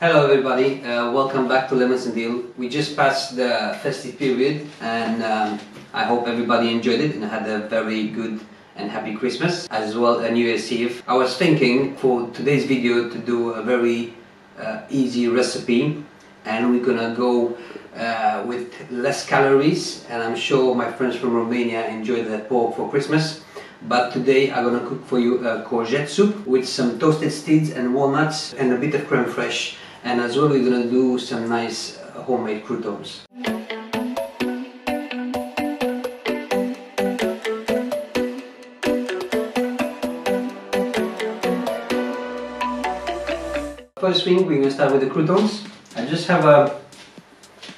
Hello everybody, uh, welcome back to Lemons and Dill. We just passed the festive period and um, I hope everybody enjoyed it and had a very good and happy Christmas as well a New Year's Eve. I was thinking for today's video to do a very uh, easy recipe and we're gonna go uh, with less calories and I'm sure my friends from Romania enjoyed that pork for Christmas but today I'm gonna cook for you a courgette soup with some toasted seeds and walnuts and a bit of creme fraiche and as well we're gonna do some nice uh, homemade croutons. First thing we're gonna start with the croutons. I just have a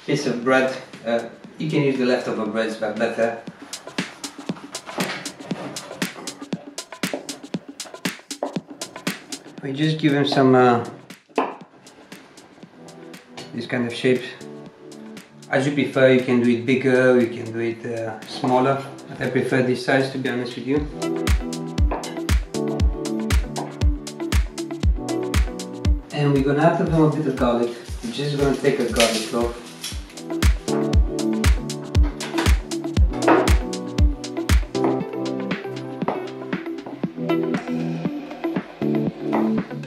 piece of bread. Uh, you can use the leftover breads but better. We just give them some uh, this kind of shapes. As you prefer, you can do it bigger, you can do it uh, smaller. But I prefer this size to be honest with you. And we're gonna add a little bit of garlic. Just gonna take a garlic clove.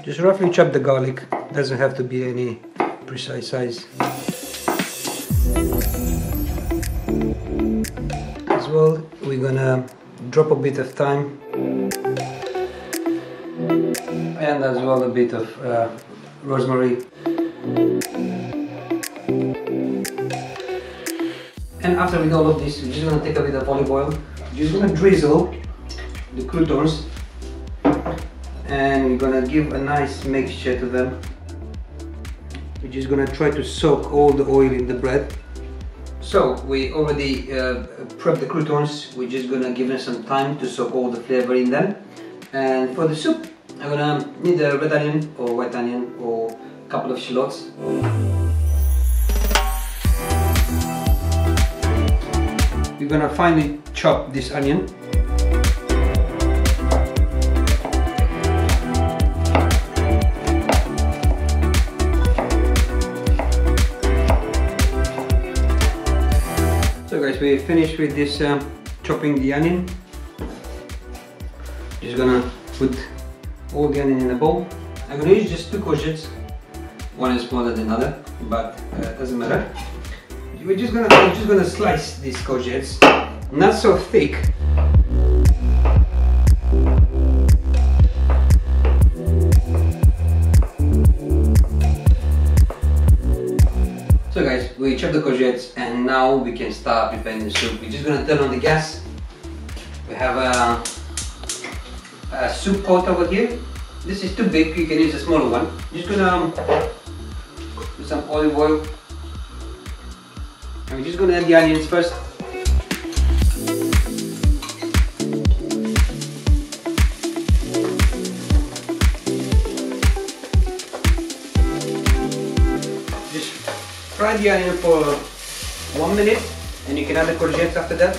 Just roughly chop the garlic. Doesn't have to be any precise size. As well, we're gonna drop a bit of thyme and as well a bit of uh, rosemary. And after we do all of this, we're just gonna take a bit of olive oil. Just gonna drizzle the croutons and we're gonna give a nice mixture to them we're just gonna try to soak all the oil in the bread. So we already uh, prepped the croutons. We're just gonna give them some time to soak all the flavor in them. And for the soup I'm gonna need a red onion or white onion or a couple of shallots. We're gonna finely chop this onion guys, we finished with this um, chopping the onion. Just gonna put all the onion in a bowl. I'm gonna use just two courgettes. One is smaller than another other, but uh, doesn't matter. We're just gonna, just gonna slice these courgettes, not so thick. We chop the courgettes and now we can start preparing the soup. We're just gonna turn on the gas. We have a, a soup pot over here. This is too big, you can use a smaller one. Just gonna um, put some olive oil. And we're just gonna add the onions first. Fry the onion for one minute and you can add the courgettes after that.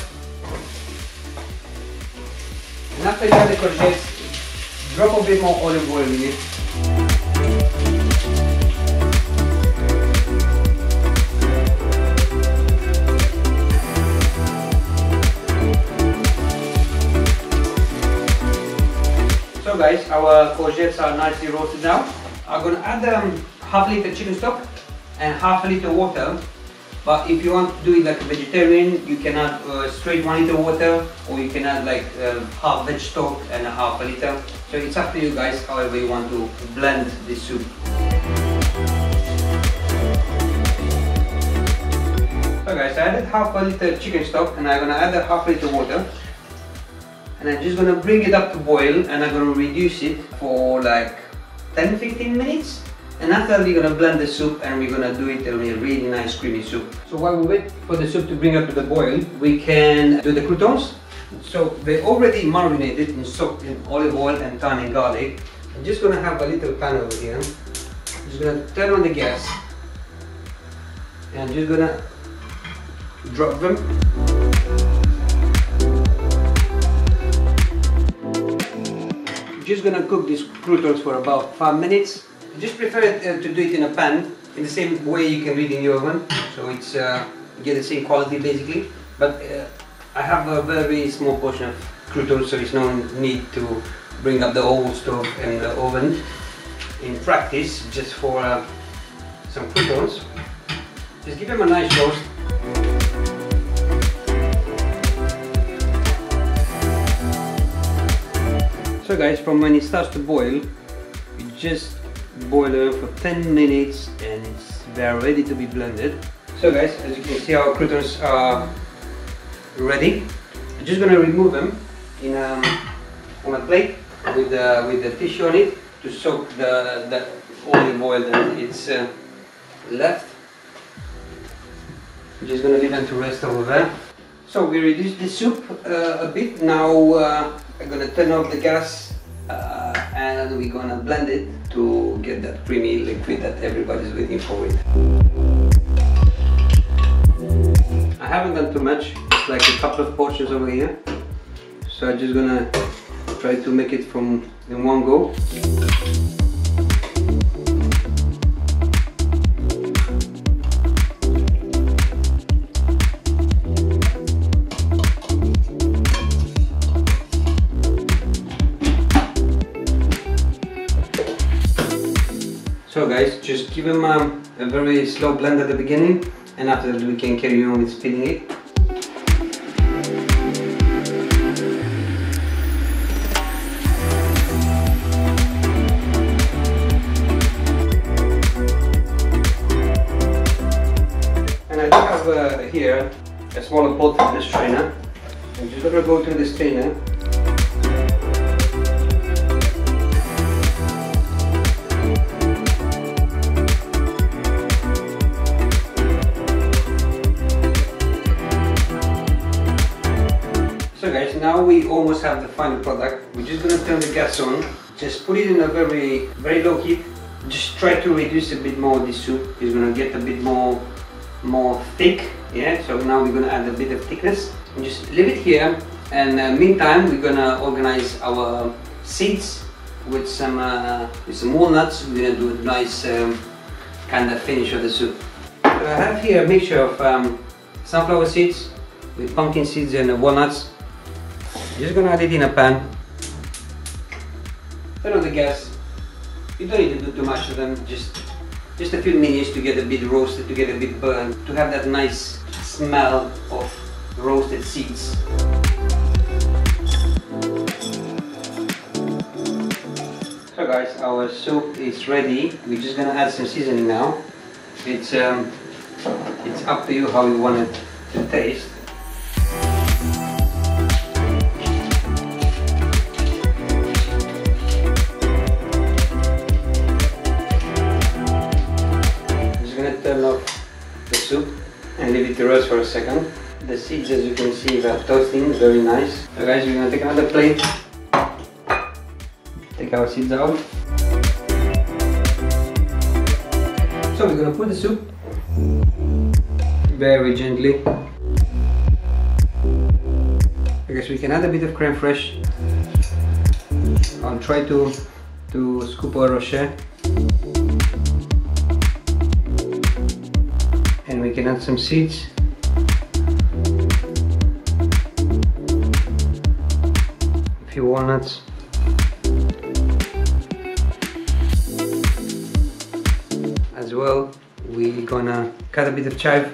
And after you add the courgettes, drop a bit more olive oil in it. So guys, our courgettes are nicely roasted now. I'm gonna add um, half liter chicken stock and half a liter water. But if you want to do it like a vegetarian, you can add uh, straight one liter water, or you can add like uh, half veg stock and a half a liter. So it's up to you guys, however you want to blend this soup. So guys, I added half a liter chicken stock and I'm gonna add a half liter water. And I'm just gonna bring it up to boil and I'm gonna reduce it for like 10-15 minutes. And after we're gonna blend the soup and we're gonna do it in a really nice creamy soup. So while we wait for the soup to bring up to the boil, we can do the croutons. So they're already marinated and soaked in olive oil and thyme and garlic. I'm just gonna have a little pan over here. I'm just gonna turn on the gas and I'm just gonna drop them. just gonna cook these croutons for about five minutes just prefer uh, to do it in a pan in the same way you can read in your oven. So it's uh, get the same quality basically. But uh, I have a very small portion of croutons, so it's no need to bring up the old stove and the oven. In practice, just for some croutons, just give them a nice roast. So guys, from when it starts to boil, you just boil it for 10 minutes and it's they're ready to be blended. So guys, as you can see our croutons are ready. I'm just gonna remove them in um, on a plate with the, with the tissue on it to soak the, the olive oil that it's uh, left. I'm just gonna leave them to rest over there. So we reduced the soup uh, a bit. Now uh, I'm gonna turn off the gas we're gonna blend it to get that creamy liquid that everybody's waiting for it. I haven't done too much, it's like a couple of portions over here. So I'm just gonna try to make it from in one go. Just give them um, a very slow blend at the beginning and after that we can carry on with spinning it. And I do have uh, here a smaller pot from the strainer. I'm just gonna go through the strainer almost have the final product. We're just gonna turn the gas on. Just put it in a very, very low heat. Just try to reduce a bit more the soup. It's gonna get a bit more, more thick. Yeah. So now we're gonna add a bit of thickness. And just leave it here. And uh, meantime, we're gonna organize our seeds with some, uh, with some walnuts. We're gonna do a nice um, kind of finish of the soup. So I have here a mixture of um, sunflower seeds with pumpkin seeds and uh, Just gonna add it in a pan. Turn on the gas. You don't need to do too much of them, just just a few minutes to get a bit roasted, to get a bit burned, to have that nice smell of roasted seeds. So guys, our soup is ready. We're just gonna add some seasoning now. It's um, it's up to you how you want it to taste. Second. The seeds, as you can see, are toasting, very nice. Guys, we're gonna take another plate. Take our seeds out. So we're gonna put the soup very gently. I guess we can add a bit of creme fraiche. I'll try to to scoop a rocher. And we can add some seeds. Few walnuts. As well, we're gonna cut a bit of chive.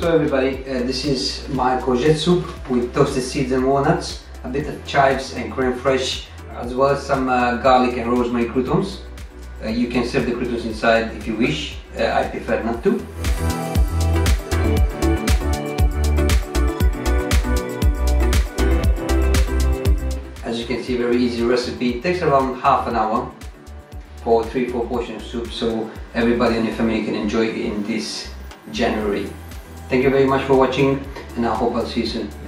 So everybody, uh, this is my courgette soup with toasted seeds and walnuts, a bit of chives and creme fraiche, as well as some uh, garlic and rosemary croutons. Uh, you can serve the croutons inside if you wish, uh, I prefer not to. As you can see, very easy recipe. It takes around half an hour for three, four portions of soup, so everybody in your family can enjoy it in this January. Thank you very much for watching, and I hope I'll see you soon.